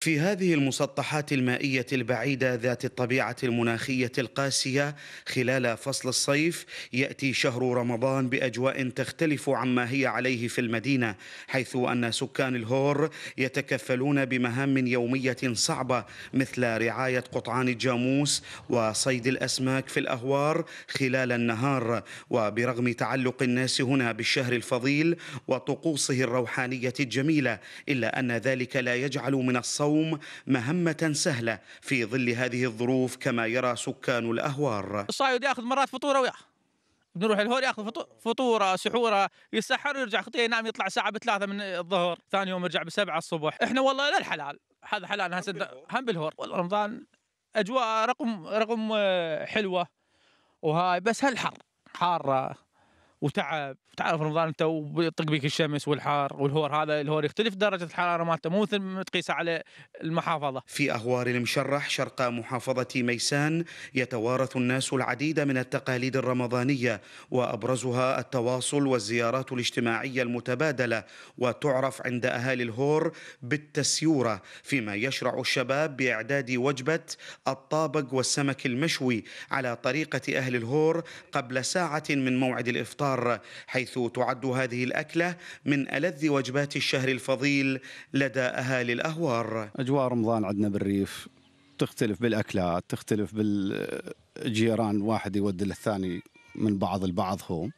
في هذه المسطحات المائية البعيدة ذات الطبيعة المناخية القاسية خلال فصل الصيف يأتي شهر رمضان بأجواء تختلف عما هي عليه في المدينة حيث أن سكان الهور يتكفلون بمهام يومية صعبة مثل رعاية قطعان الجاموس وصيد الأسماك في الأهوار خلال النهار. وبرغم تعلق الناس هنا بالشهر الفضيل وطقوسه الروحانية الجميلة إلا أن ذلك لا يجعل من الصوم الصوم مهمة سهلة في ظل هذه الظروف كما يرى سكان الأهوار. الصايد يأخذ مرات فطورة وياه بنروح الهول يأخذ فطورة سحورة يسحر ويرجع خطيه ينام يطلع ساعه بثلاثة من الظهر. ثاني يوم يرجع بسبعة الصبح. إحنا والله لا الحلال. هذا حلال. هسه هم بالهور والله رمضان أجواء رقم رقم آه، حلوة. وهاي بس هالحر. حارة. وتعب تعرف رمضان انت ويطق بيك الشمس والحار والهور هذا الهور يختلف درجة الحرارة مالته مو مثل ما تقيسها على المحافظة. في أهوار المشرح شرق محافظة ميسان يتوارث الناس العديد من التقاليد الرمضانية وأبرزها التواصل والزيارات الاجتماعية المتبادلة وتعرف عند أهالي الهور بالتسيورة فيما يشرع الشباب بإعداد وجبة الطابق والسمك المشوي على طريقة أهل الهور قبل ساعة من موعد الإفطار حيث حيث تعد هذه الأكلة من ألذ وجبات الشهر الفضيل لدى أهالي الأهوار. أجواء رمضان عندنا بالريف تختلف بالأكلات تختلف بالجيران واحد يودي للثاني من بعض البعض هو.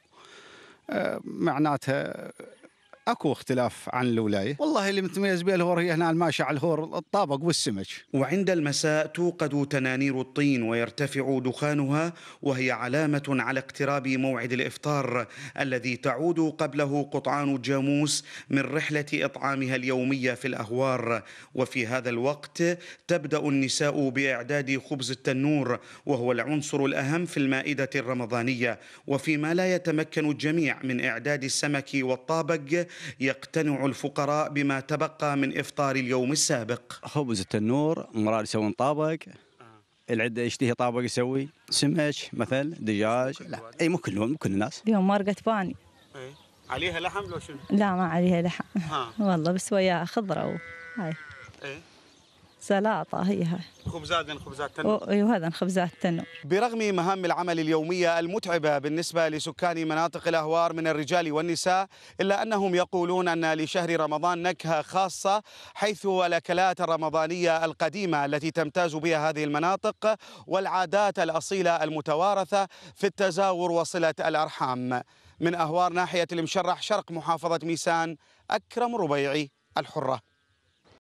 آه، معناتها اكو اختلاف عن الولاية. والله اللي متميز به الهور هي هنا الماشي على الهور الطابق والسمك. وعند المساء توقد تنانير الطين ويرتفع دخانها وهي علامة على اقتراب موعد الإفطار الذي تعود قبله قطعان الجاموس من رحلة إطعامها اليومية في الأهوار. وفي هذا الوقت تبدأ النساء بإعداد خبز التنور وهو العنصر الأهم في المائدة الرمضانية. وفيما لا يتمكن الجميع من إعداد السمك والطابق يقتنع الفقراء بما تبقى من إفطار اليوم السابق. خبز التنور مراد يسوون طابق العدة يشتهي طابق يسوي؟ سمك مثل دجاج لا إي مو كلهم مو كل الناس. اليوم مرقة باني. إي عليها لحم لو شنو؟ لا ما عليها لحم. ها. والله بس وياها خضرة هاي. إي. سلاطة هي هاي. خبزات خبزات تنور أيوه هذا خبزات تنور برغم مهام العمل اليومية المتعبة بالنسبة لسكان مناطق الأهوار من الرجال والنساء إلا أنهم يقولون أن لشهر رمضان نكهة خاصة حيث الأكلات الرمضانية القديمة التي تمتاز بها هذه المناطق والعادات الأصيلة المتوارثة في التزاور وصلة الأرحام. من أهوار ناحية المشرح شرق محافظة ميسان أكرم ربيعي الحرة.